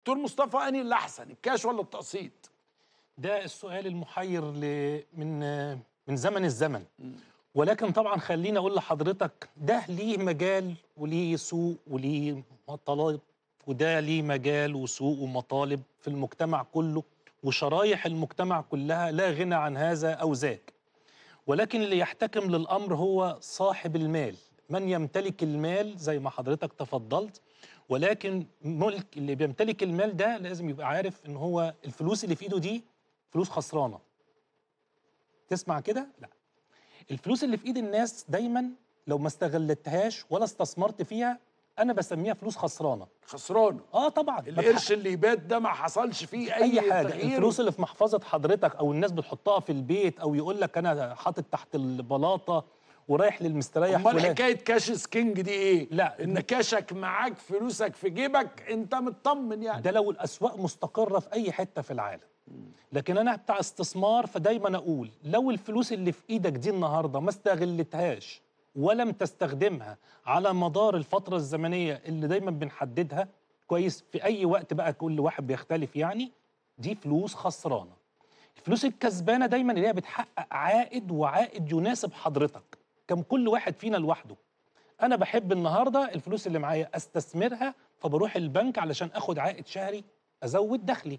دكتور مصطفى انهي اللي احسن الكاش ولا التقسيط؟ ده السؤال المحير ل... من من زمن الزمن. ولكن طبعا خليني أقول لحضرتك ده ليه مجال وليه سوق وليه مطالب وده ليه مجال وسوق ومطالب في المجتمع كله وشرايح المجتمع كلها لا غنى عن هذا أو ذاك. ولكن اللي يحتكم للأمر هو صاحب المال. من يمتلك المال؟ زي ما حضرتك تفضلت ولكن ملك اللي بيمتلك المال ده لازم يبقى عارف إن هو الفلوس اللي في إيده دي فلوس خسرانة. تسمع كده؟ لا. الفلوس اللي في إيد الناس دايما لو ما استغلتهاش ولا استثمرت فيها أنا بسميها فلوس خسرانة. خسران آه طبعا. القرش اللي يبات ده ما حصلش فيه أي, أي حاجة. تغيير. الفلوس اللي في محفظة حضرتك أو الناس بتحطها في البيت أو يقول لك أنا حاطط تحت البلاطة ورايح للمستريح أمال حكاية cash is king دي إيه؟ لا. إن كاشك معاك فلوسك في جيبك أنت مطمن يعني. ده لو الأسواق مستقرة في أي حتة في العالم. لكن أنا بتاع استثمار فدايما أقول لو الفلوس اللي في إيدك دي النهارده ما استغلتهاش ولم تستخدمها على مدار الفترة الزمنية اللي دايما بنحددها كويس في أي وقت بقى كل واحد بيختلف يعني دي فلوس خسرانة. الفلوس الكسبانة دايما اللي هي بتحقق عائد وعائد يناسب حضرتك. كم كل واحد فينا لوحده. أنا بحب النهارده الفلوس اللي معايا أستثمرها فبروح البنك علشان آخد عائد شهري أزود دخلي.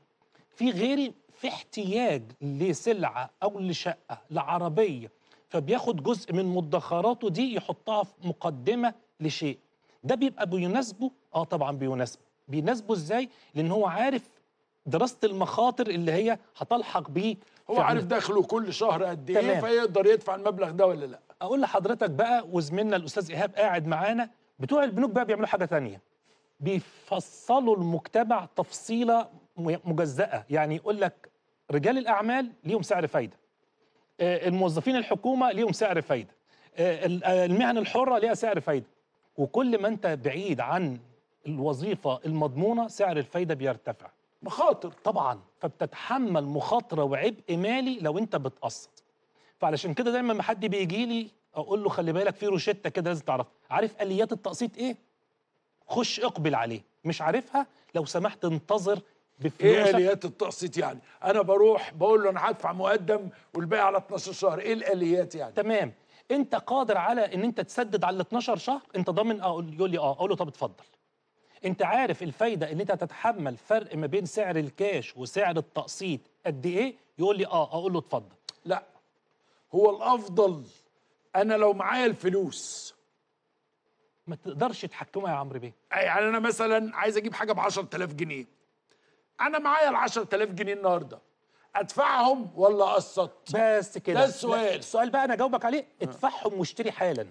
في غيري في احتياج لسلعة أو لشقة لعربية فبياخد جزء من مدخراته دي يحطها في مقدمة لشيء. ده بيبقى بيناسبه؟ آه طبعا بيناسبه. بيناسبه إزاي؟ لأن هو عارف دراسة المخاطر اللي هي هتلحق بيه هو عارف دخله كل شهر قد إيه. فيقدر يدفع المبلغ ده ولا لأ. أقول لحضرتك بقى وزميلنا الأستاذ إيهاب قاعد معانا بتوع البنوك بقى بيعملوا حاجة تانية. بيفصلوا المجتمع تفصيلة م- مجزأة. يعني يقول لك رجال الأعمال ليهم سعر فايدة. آه، الموظفين الحكومة ليهم سعر فايدة. آه، آه، المهن الحرة ليها سعر فايدة. وكل ما انت بعيد عن الوظيفة المضمونة سعر الفايدة بيرتفع. مخاطر طبعا. فبتتحمل مخاطرة وعبء مالي لو انت بتقسط. فعلشان كده دايما ما حد بيجي لي أقول له خلي بالك في روشتة كده لازم تعرف عارف آليات التقسيط إيه؟ خش اقبل عليه. مش عارفها؟ لو سمحت انتظر إيه آليات التقسيط يعني؟ أنا بروح بقول له أنا هدفع مقدم والباقي على 12 شهر. إيه الآليات يعني؟ تمام. أنت قادر على إن أنت تسدد على ال 12 شهر؟ أنت ضامن؟ أقول يقول لي آه. أقول له طب اتفضل. أنت عارف الفايدة إن أنت تتحمل فرق ما بين سعر الكاش وسعر التقسيط قد إيه؟ يقول لي آه. أقول له اتفضل. لا. هو الأفضل. أنا لو معايا الفلوس. ما تقدرش تحكمها يا عمرو بيه. يعني أنا مثلا عايز أجيب حاجة ب 10000 جنيه. أنا معايا ال 10000 جنيه النهارده. أدفعهم ولا أقسط؟ بس كده. ده السؤال. السؤال بقى أنا جاوبك عليه. ادفعهم واشتري حالا.